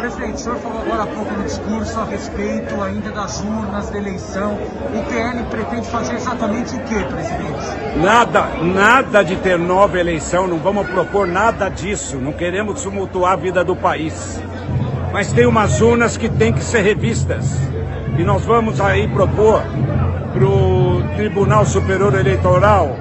Presidente, o senhor falou agora há pouco no discurso a respeito ainda das urnas da eleição. O PL pretende fazer exatamente o que, presidente? Nada, nada de ter nova eleição, não vamos propor nada disso, não queremos tumultuar a vida do país. Mas tem umas urnas que têm que ser revistas. E nós vamos aí propor para o Tribunal Superior Eleitoral,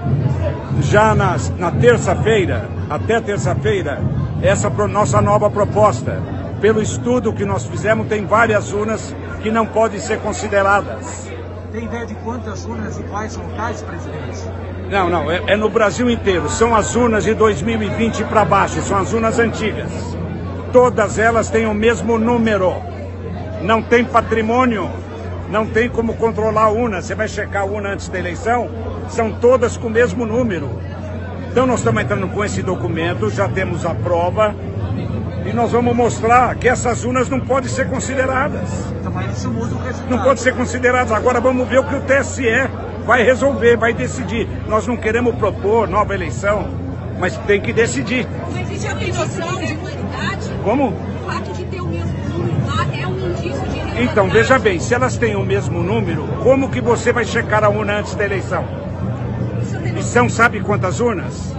já na, na terça-feira, até terça-feira, essa nossa nova proposta. Pelo estudo que nós fizemos, tem várias urnas que não podem ser consideradas. Tem ideia de quantas urnas e quais locais, presidente? Não, não, é, é no Brasil inteiro. São as urnas de 2020 para baixo, são as urnas antigas. Todas elas têm o mesmo número. Não tem patrimônio, não tem como controlar a urna. Você vai checar a urna antes da eleição, são todas com o mesmo número. Então nós estamos entrando com esse documento, já temos a prova e nós vamos mostrar que essas urnas não podem ser consideradas. Então. Não podem ser consideradas. Agora vamos ver o que o TSE vai resolver, vai decidir. Nós não queremos propor nova eleição, mas tem que decidir. Mas você já tem noção de qualidade? Como? O fato de ter o mesmo número lá é um indício de Então, veja bem, se elas têm o mesmo número, como que você vai checar a urna antes da eleição? E são, sabe quantas urnas?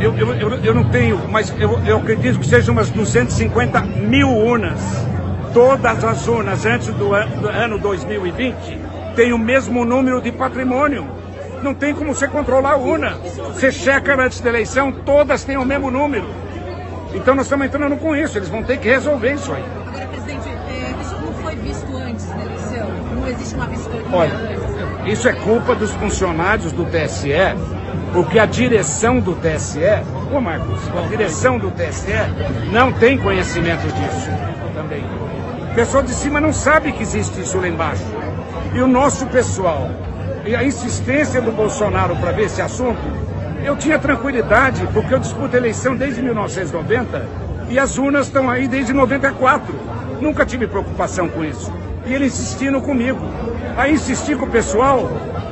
Eu, eu, eu, eu não tenho, mas eu, eu acredito que sejam umas 250 mil urnas. Todas as urnas antes do, an- do ano 2020 têm o mesmo número de patrimônio. Não tem como você controlar a urna. Você checa antes da eleição, todas têm o mesmo número. Então nós estamos entrando com isso, eles vão ter que resolver isso aí. Agora, presidente, é, isso não foi visto antes da eleição? Não existe uma vistoria Olha, antes? Isso é culpa dos funcionários do TSE, porque a direção do TSE, ô Marcos, a direção do TSE não tem conhecimento disso também. O pessoal de cima não sabe que existe isso lá embaixo. E o nosso pessoal, e a insistência do Bolsonaro para ver esse assunto, eu tinha tranquilidade, porque eu disputo eleição desde 1990 e as urnas estão aí desde 94. Nunca tive preocupação com isso. E ele insistindo comigo. Aí insisti com o pessoal,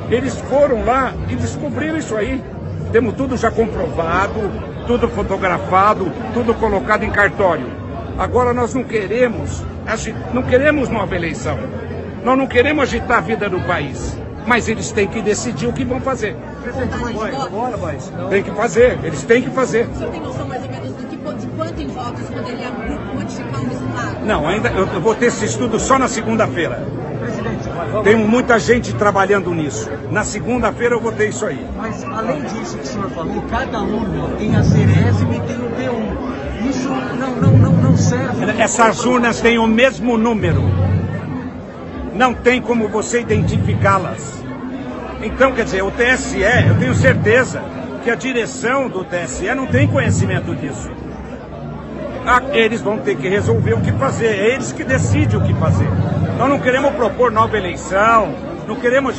eles foram lá e descobriram isso aí. Temos tudo já comprovado, tudo fotografado, tudo colocado em cartório. Agora nós não queremos, não queremos nova eleição. Nós não queremos agitar a vida do país. Mas eles têm que decidir o que vão fazer. Tem que fazer, eles têm que fazer. Senhor tem noção mais ou menos do que, de quanto em votos poderia modificar o resultado? Não, ainda eu, eu vou ter esse estudo só na segunda-feira. Tem muita gente trabalhando nisso. Na segunda-feira eu vou ter isso aí. mas além disso que o senhor falou, cada urna tem a cerésima e tem o P1. Isso não, não, não, não serve. Essas urnas têm o mesmo número. Não tem como você identificá-las. Então, quer dizer, o TSE, eu tenho certeza que a direção do TSE não tem conhecimento disso. Eles vão ter que resolver o que fazer, é eles que decidem o que fazer. Nós não queremos propor nova eleição, não queremos.